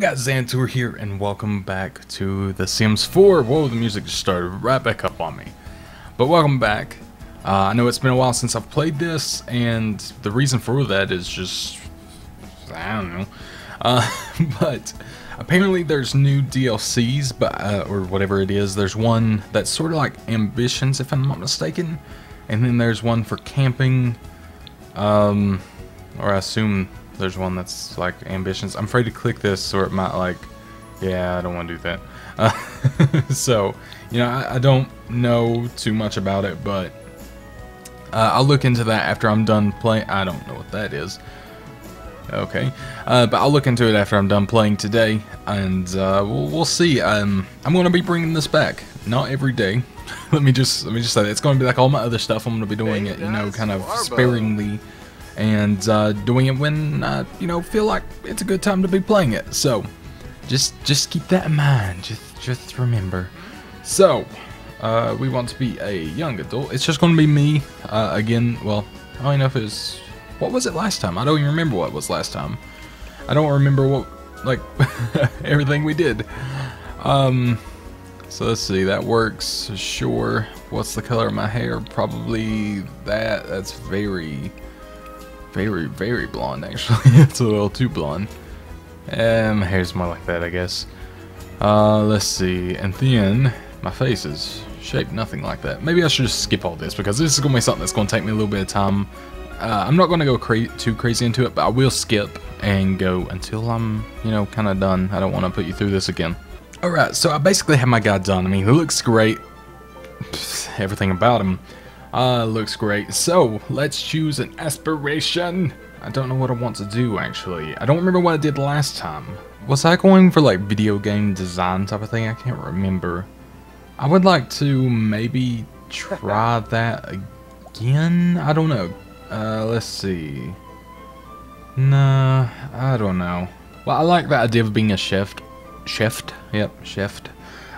guys, Zanitor here, and welcome back to The Sims 4. Whoa, the music just started right back up on me. But welcome back. Uh, I know it's been a while since I've played this, and the reason for that is just... I don't know. Uh, but apparently there's new DLCs, but uh, or whatever it is. There's one that's sort of like Ambitions, if I'm not mistaken. And then there's one for camping, um, or I assume there's one that's like ambitions. I'm afraid to click this or it might like, yeah, I don't want to do that. Uh, so, you know, I, I, don't know too much about it, but uh, I'll look into that after I'm done playing. I don't know what that is. Okay, uh, but I'll look into it after I'm done playing today, and uh, we'll, we'll see. Um, I'm going to be bringing this back, not every day. let me just let me just say that. it's going to be like all my other stuff. I'm going to be doing it, you know, kind of sparingly and uh, doing it when I, you know, feel like it's a good time to be playing it. So, just just keep that in mind. Just just remember. So, uh, we want to be a young adult. It's just going to be me uh, again. Well, I don't know if it was. What was it last time? I don't even remember what was last time. I don't remember what like everything we did. Um. So let's see, that works, sure. What's the color of my hair? Probably that. That's very very, very blonde, actually. it's a little too blonde. Um, hair's more like that, I guess. Uh, let's see. And then, my face is shaped nothing like that. Maybe I should just skip all this, because this is going to be something that's going to take me a little bit of time. Uh, I'm not going to go cra too crazy into it, but I will skip and go until I'm, you know, kind of done. I don't want to put you through this again. Alright, so I basically have my guy done. I mean, he looks great. Everything about him. Uh, looks great. So, let's choose an aspiration. I don't know what I want to do, actually. I don't remember what I did last time. Was I going for, like, video game design type of thing? I can't remember. I would like to maybe try that again? I don't know. Uh, let's see. Nah, I don't know. Well, I like that idea of being a chef. Chef? Yep, chef.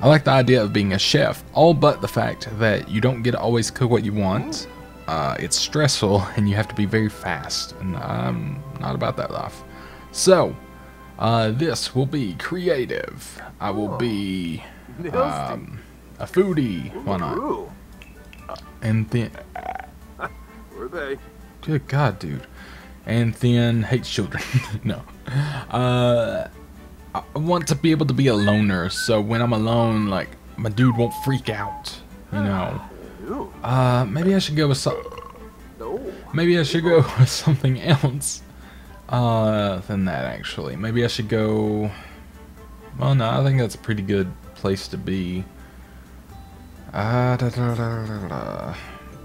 I like the idea of being a chef, all but the fact that you don't get to always cook what you want. Uh, it's stressful and you have to be very fast, and I'm not about that life. So, uh, this will be creative. I will be um, a foodie. Why not? And then. Were they? Good God, dude. And then hates children. no. Uh, I want to be able to be a loner, so when I'm alone, like, my dude won't freak out, you know. Uh, maybe I should go with some... Maybe I should go with something else uh, than that, actually. Maybe I should go... Well, no, I think that's a pretty good place to be. Uh, da, da, da,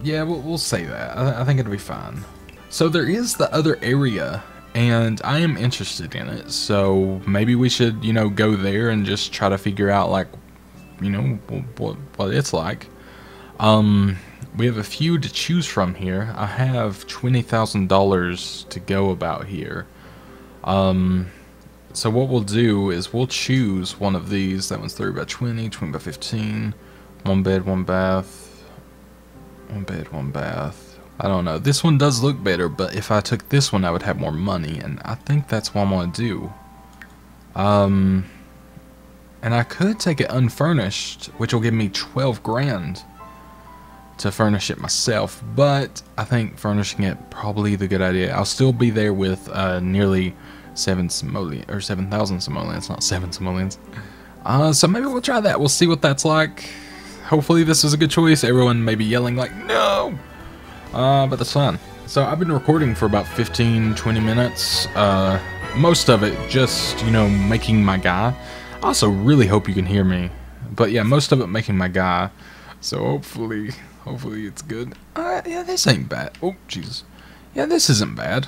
yeah, we'll, we'll say that. I, I think it'll be fine. So there is the other area and I am interested in it. So maybe we should, you know, go there and just try to figure out like, you know, what what it's like. Um, we have a few to choose from here. I have twenty thousand dollars to go about here. Um, so what we'll do is we'll choose one of these. That one's 30 by 20, 20 by 15, one bed, one bath, one bed, one bath. I don't know. This one does look better, but if I took this one, I would have more money, and I think that's what I'm going to do. Um, and I could take it unfurnished, which will give me 12 grand to furnish it myself, but I think furnishing it probably the good idea. I'll still be there with uh, nearly seven simoleons, or 7,000 simoleons, not seven simoleons. Uh, so maybe we'll try that. We'll see what that's like. Hopefully this is a good choice. Everyone may be yelling like, no! Uh, but that's fun. So I've been recording for about 15, 20 minutes. Uh, most of it just, you know, making my guy. I also really hope you can hear me. But yeah, most of it making my guy. So hopefully, hopefully it's good. Uh, yeah, this ain't bad. Oh, Jesus. Yeah, this isn't bad.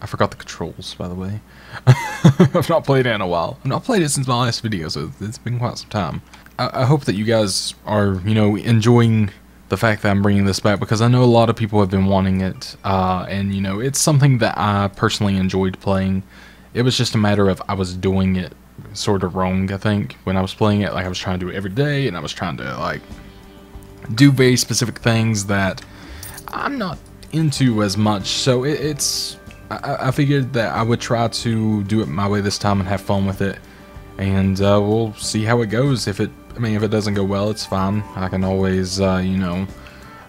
I forgot the controls, by the way. I've not played it in a while. I've not played it since my last video, so it's been quite some time. I, I hope that you guys are, you know, enjoying the fact that I'm bringing this back because I know a lot of people have been wanting it, uh, and you know it's something that I personally enjoyed playing. It was just a matter of I was doing it sort of wrong. I think when I was playing it, like I was trying to do it every day, and I was trying to like do very specific things that I'm not into as much. So it, it's I, I figured that I would try to do it my way this time and have fun with it. and uh, we'll see how it goes. If it, I mean, if it doesn't go well, it's fine. I can always, uh, you know,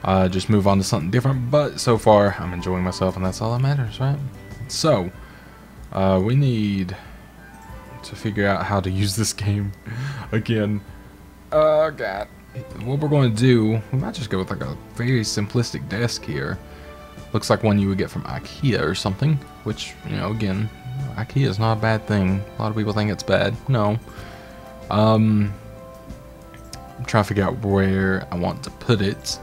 uh, just move on to something different. But so far, I'm enjoying myself, and that's all that matters, right? So, uh, we need to figure out how to use this game again. Oh god. What we're going to do, we might just go with like a very simplistic desk here. Looks like one you would get from IKEA or something, which, you know, again, IKEA is not a bad thing. A lot of people think it's bad. No. Um, I'm trying to figure out where I want to put it.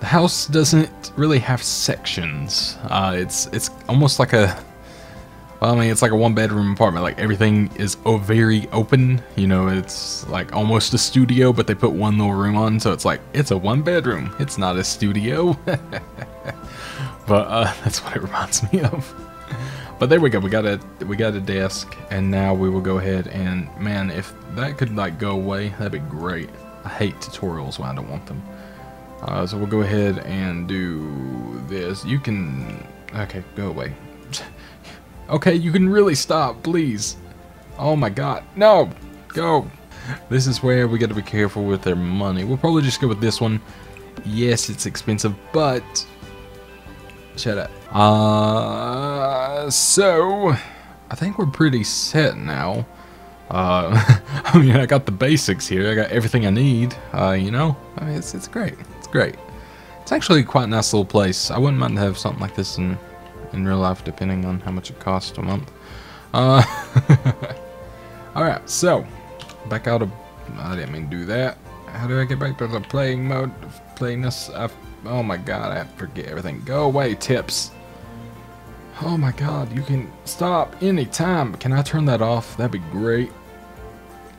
The house doesn't really have sections. Uh, it's it's almost like a well, I mean, it's like a one bedroom apartment. Like everything is very open. You know, it's like almost a studio, but they put one little room on, so it's like it's a one bedroom. It's not a studio. but uh, that's what it reminds me of. But there we go. We got a we got a desk, and now we will go ahead and man, if that could like go away, that'd be great. I hate tutorials when I don't want them. Uh, so we'll go ahead and do this. You can okay, go away. Okay, you can really stop, please. Oh my god. No! Go! This is where we gotta be careful with their money. We'll probably just go with this one. Yes, it's expensive, but... Shut up. Uh, so... I think we're pretty set now. Uh, I mean, I got the basics here. I got everything I need. Uh, you know? I mean, it's, it's great. It's great. It's actually quite a nice little place. I wouldn't mind to have something like this in in real life, depending on how much it costs a month. Uh, Alright, so, back out of... I didn't mean to do that. How do I get back to the playing mode? Playing this? I, oh my god, I forget everything. Go away, tips. Oh my god, you can stop anytime. Can I turn that off? That'd be great.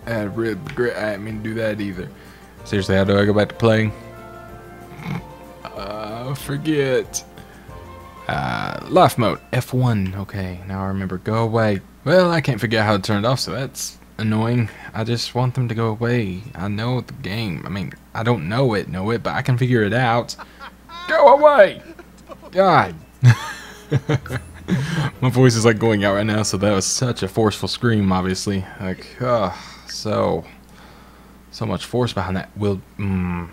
Be great. I didn't mean to do that either. Seriously, how do I go back to playing? Uh, forget. Uh, life mode, F1. Okay, now I remember. Go away. Well, I can't figure out how to turn it off, so that's annoying. I just want them to go away. I know the game. I mean, I don't know it, know it, but I can figure it out. Go away! God. My voice is like going out right now, so that was such a forceful scream, obviously. Like, oh, so, so much force behind that. Will, mm,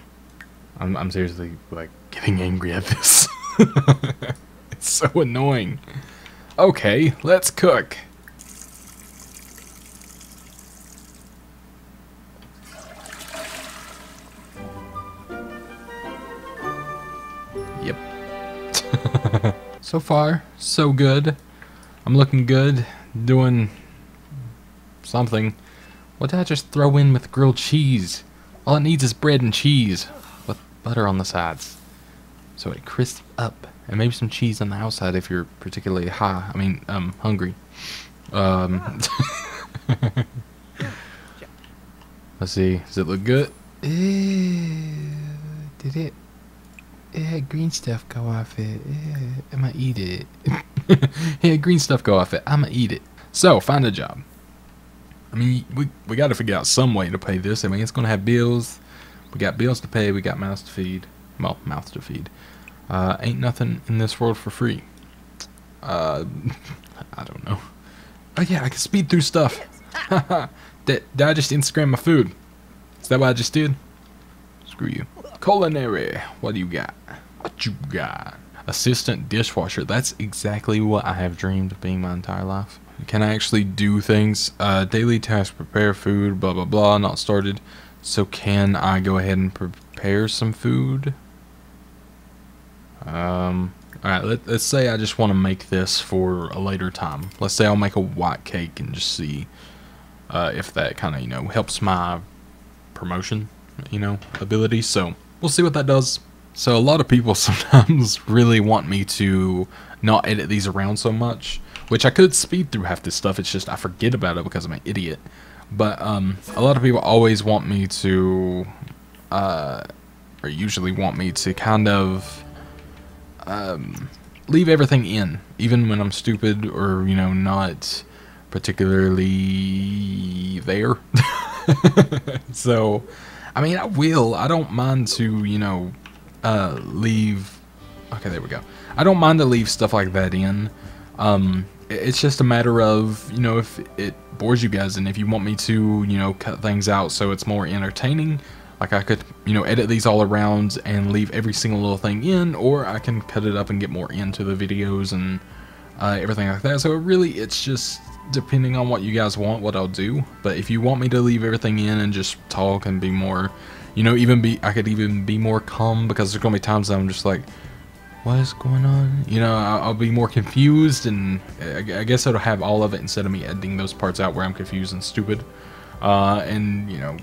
I'm, I'm seriously, like, getting angry at this. It's so annoying. Okay, let's cook. So far, so good. I'm looking good, doing something. What did I just throw in with grilled cheese? All it needs is bread and cheese with butter on the sides. So it crisps up and maybe some cheese on the outside if you're particularly high. I mean, um, hungry. Um, let's see. Does it look good? Ew, did it? Yeah, green stuff go off it. Yeah, I'm gonna eat it. yeah, green stuff go off it. I'm gonna eat it. So, find a job. I mean, we we got to figure out some way to pay this. I mean, it's gonna have bills. We got bills to pay. We got mouths to feed. Well, mouths to feed. Uh, ain't nothing in this world for free. Uh, I don't know. Oh yeah, I can speed through stuff. did, did I just Instagram my food? Is that what I just did? Screw you. Culinary. What do you got? What you got? Assistant dishwasher. That's exactly what I have dreamed of being my entire life. Can I actually do things? Uh, daily task, prepare food, blah blah blah, not started. So can I go ahead and prepare some food? Um, Alright, let, us say I just want to make this for a later time. Let's say I'll make a white cake and just see uh, if that kind of, you know, helps my promotion, you know, ability. So, we'll see what that does. So, a lot of people sometimes really want me to not edit these around so much, which I could speed through half this stuff. It's just I forget about it because I'm an idiot. But um, a lot of people always want me to, uh, or usually want me to kind of um, leave everything in, even when I'm stupid or, you know, not particularly there. so, I mean, I will. I don't mind to, you know, uh, leave. Okay, there we go. I don't mind to leave stuff like that in. Um, it's just a matter of you know if it bores you guys and if you want me to you know cut things out so it's more entertaining like I could you know edit these all around and leave every single little thing in or I can cut it up and get more into the videos and uh, everything like that so really it's just depending on what you guys want what I'll do but if you want me to leave everything in and just talk and be more you know even be I could even be more calm because there's gonna be times that I'm just like what is going on? You know, I'll, I'll be more confused, and I, I, guess it'll have all of it instead of me editing those parts out where I'm confused and stupid. Uh, and, you know,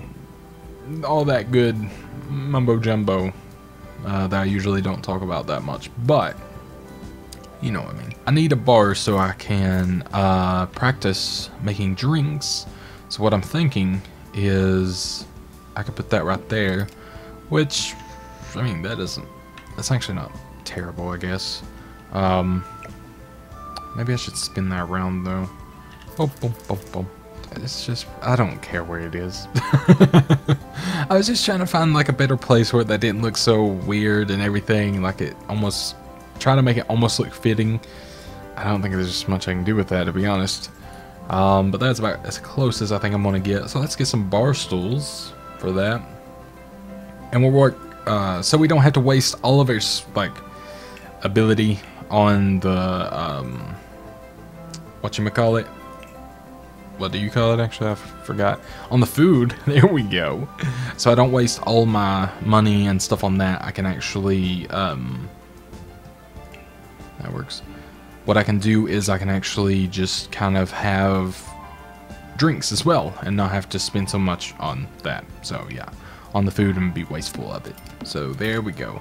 all that good mumbo jumbo uh, that I usually don't talk about that much. But, you know what I mean. I need a bar so I can uh, practice making drinks. So what I'm thinking is I could put that right there, which, I mean, that isn't, that's actually not terrible, I guess. Um, maybe I should spin that around, though. Boom, boom, boom, boom. It's just, I don't care where it is. I was just trying to find, like, a better place where that didn't look so weird and everything. Like, it almost, trying to make it almost look fitting. I don't think there's much I can do with that, to be honest. Um, but that's about as close as I think I'm going to get. So let's get some bar stools for that. And we'll work, uh, so we don't have to waste all of our, like, ability on the um, what you call it. What do you call it? Actually, I forgot. On the food, there we go. So I don't waste all my money and stuff on that. I can actually um, that works. What I can do is I can actually just kind of have drinks as well and not have to spend so much on that. So yeah, on the food and be wasteful of it. So there we go.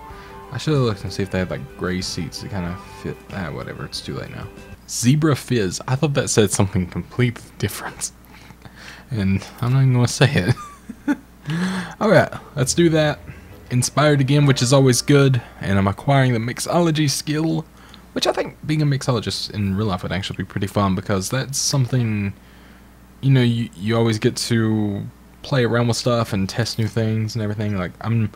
I should have looked and see if they had like gray seats to kind of fit. Ah, whatever. It's too late now. Zebra Fizz. I thought that said something completely different. And I'm not even going to say it. Alright, let's do that. Inspired again, which is always good. And I'm acquiring the mixology skill. Which I think being a mixologist in real life would actually be pretty fun because that's something, you know, you, you always get to play around with stuff and test new things and everything. Like, I'm,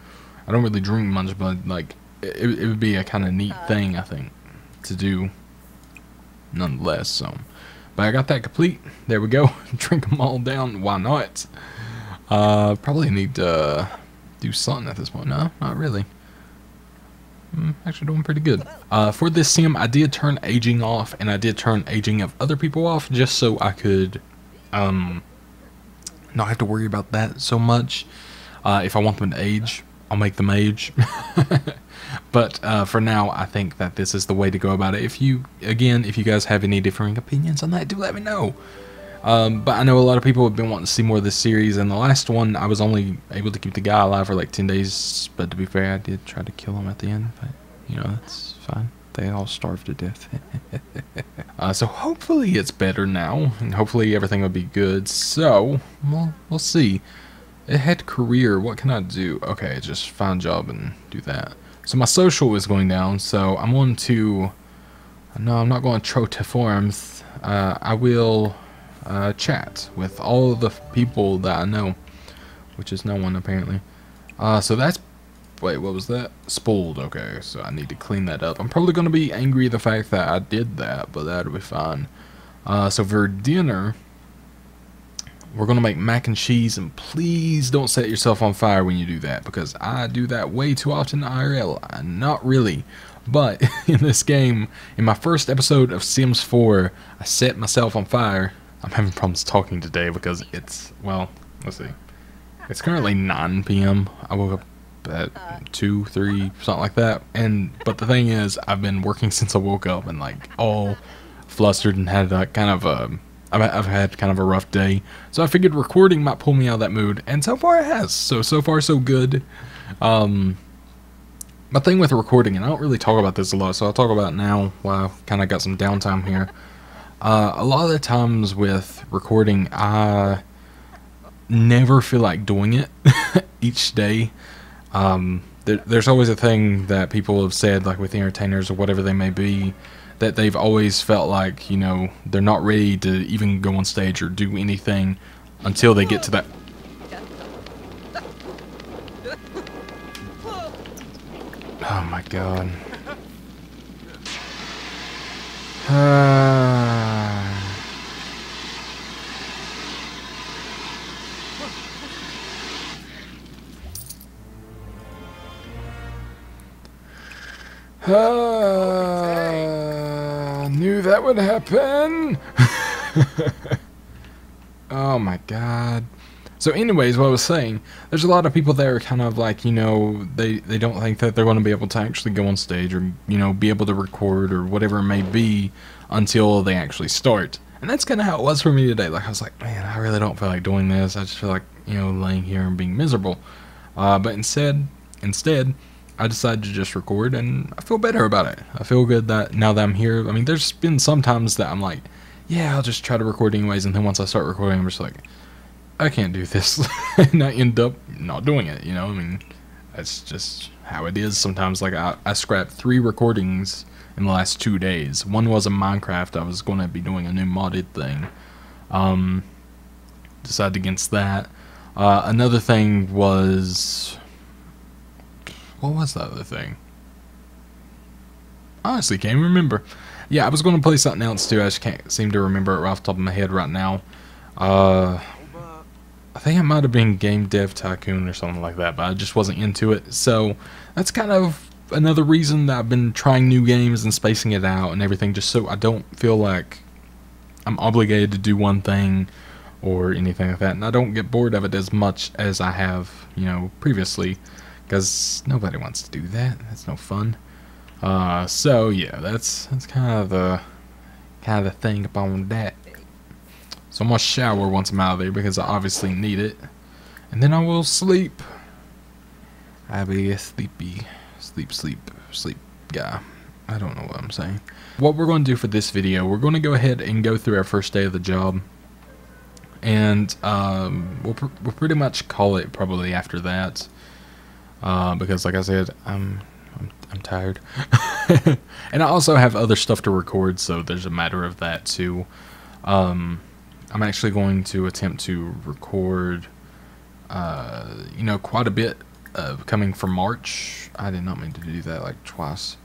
I don't really drink much, but like, it, it would be a kind of neat uh. thing, I think, to do nonetheless. So, but I got that complete. There we go. Drink them all down. Why not? Uh, probably need to do something at this point. No, not really. Mm, actually doing pretty good. Uh, for this sim, I did turn aging off, and I did turn aging of other people off, just so I could, um, not have to worry about that so much. Uh, if I want them to age, I'll make them age. but uh, for now, I think that this is the way to go about it. If you, again, if you guys have any differing opinions on that, do let me know. Um, but I know a lot of people have been wanting to see more of this series, and the last one, I was only able to keep the guy alive for like 10 days, but to be fair, I did try to kill him at the end, but, you know, that's fine. They all starved to death. uh, so hopefully it's better now, and hopefully everything will be good. So, well, we'll see. It had career, what can I do? Okay, just find job and do that. So my social is going down, so I'm going to... No, I'm not going to Troll Forums. Uh, I will uh, chat with all the people that I know, which is no one apparently. Uh, so that's... Wait, what was that? Spooled, okay, so I need to clean that up. I'm probably going to be angry at the fact that I did that, but that'll be fine. Uh, so for dinner, we're going to make mac and cheese, and please don't set yourself on fire when you do that, because I do that way too often IRL. Uh, not really. But in this game, in my first episode of Sims 4, I set myself on fire. I'm having problems talking today because it's, well, let's see. It's currently 9 p.m. I woke up at 2, 3, something like that. And, but the thing is, I've been working since I woke up and like all flustered and had like kind of a I've, I've had kind of a rough day, so I figured recording might pull me out of that mood, and so far it has. So, so far so good. Um, my thing with recording, and I don't really talk about this a lot, so I'll talk about now while I've kind of got some downtime here. Uh, a lot of the times with recording, I never feel like doing it each day. Um, there, there's always a thing that people have said, like with entertainers or whatever they may be, that they've always felt like, you know, they're not ready to even go on stage or do anything until they get to that. Oh my god. Uh, uh, knew that would happen. oh my god. So anyways, what I was saying, there's a lot of people that are kind of like, you know, they, they don't think that they're going to be able to actually go on stage or, you know, be able to record or whatever it may be until they actually start. And that's kind of how it was for me today. Like, I was like, man, I really don't feel like doing this. I just feel like, you know, laying here and being miserable. Uh, but instead, instead, I decided to just record and I feel better about it. I feel good that now that I'm here. I mean, there's been some times that I'm like, yeah, I'll just try to record anyways. And then once I start recording, I'm just like, I can't do this. and I end up not doing it, you know? I mean, that's just how it is sometimes. Like, I, I scrapped three recordings in the last two days. One was a Minecraft. I was going to be doing a new modded thing. Um, decided against that. Uh, another thing was. What was that other thing? Honestly, can't remember. Yeah, I was going to play something else too. I just can't seem to remember it right off the top of my head right now. Uh, think it might have been Game Dev Tycoon or something like that, but I just wasn't into it. So that's kind of another reason that I've been trying new games and spacing it out and everything, just so I don't feel like I'm obligated to do one thing or anything like that, and I don't get bored of it as much as I have, you know, previously, because nobody wants to do that. That's no fun. Uh, so yeah, that's that's kind of the kind of the thing upon that. So I'm gonna shower once I'm out of there because I obviously need it, and then I will sleep. I'll be a sleepy, sleep, sleep, sleep guy. I don't know what I'm saying. What we're going to do for this video, we're going to go ahead and go through our first day of the job. And um, we'll, pr we'll pretty much call it probably after that. Uh, because like I said, I'm, I'm, I'm tired. and I also have other stuff to record, so there's a matter of that too. Um, I'm actually going to attempt to record, uh, you know, quite a bit of coming from March. I did not mean to do that like twice.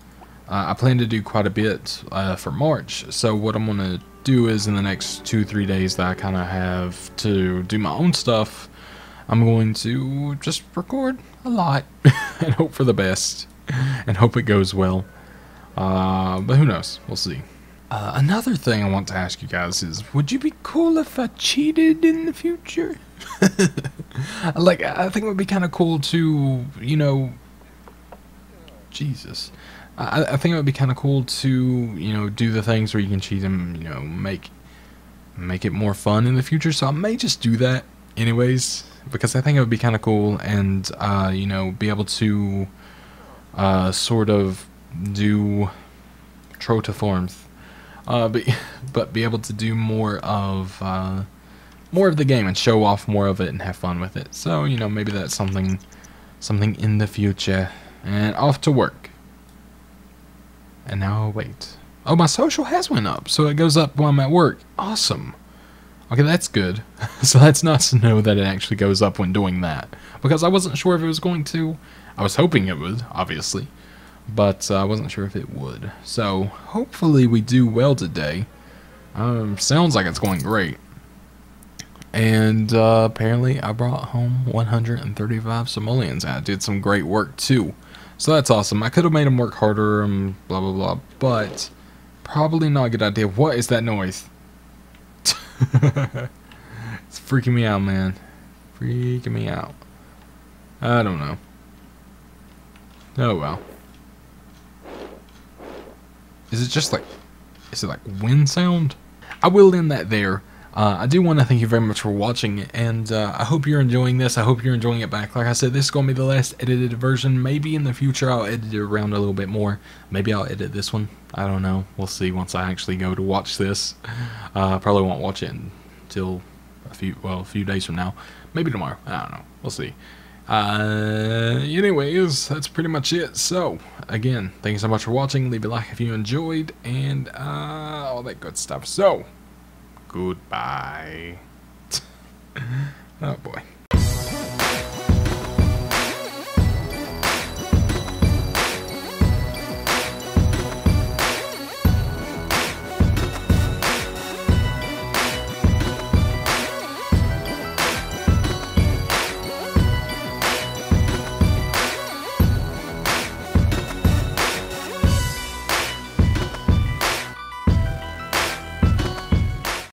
Uh, I plan to do quite a bit uh, for March. So what I'm gonna do is in the next two three days that I kind of have to do my own stuff. I'm going to just record a lot and hope for the best and hope it goes well. Uh, but who knows? We'll see. Uh, another thing I want to ask you guys is, would you be cool if I cheated in the future? like, I think it would be kind of cool to, you know, Jesus. I, I think it would be kind of cool to, you know, do the things where you can cheat and, you know, make make it more fun in the future. So I may just do that anyways because I think it would be kind of cool and, uh, you know, be able to uh, sort of do Trotiforms. Uh, but, but be able to do more of uh, more of the game and show off more of it and have fun with it. So you know maybe that's something something in the future. And off to work. And now I'll wait. Oh, my social has went up, so it goes up while I'm at work. Awesome. Okay, that's good. so that's nice to know that it actually goes up when doing that. Because I wasn't sure if it was going to. I was hoping it would, obviously. But uh, I wasn't sure if it would. So, hopefully we do well today. Um, sounds like it's going great. And uh, apparently I brought home 135 simoleons. I did some great work too. So that's awesome. I could have made them work harder and blah blah blah. But probably not a good idea. What is that noise? it's freaking me out, man. Freaking me out. I don't know. Oh well. Is it just like, is it like wind sound? I will end that there. Uh, I do want to thank you very much for watching, and uh, I hope you're enjoying this. I hope you're enjoying it back. Like I said, this is going to be the last edited version. Maybe in the future I'll edit it around a little bit more. Maybe I'll edit this one. I don't know. We'll see once I actually go to watch this. Uh, probably won't watch it until a few, well, a few days from now. Maybe tomorrow. I don't know. We'll see. Uh, anyways, that's pretty much it. So, again, thank you so much for watching. Leave a like if you enjoyed, and uh, all that good stuff. So, Goodbye. oh boy.